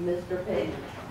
Mr. Page.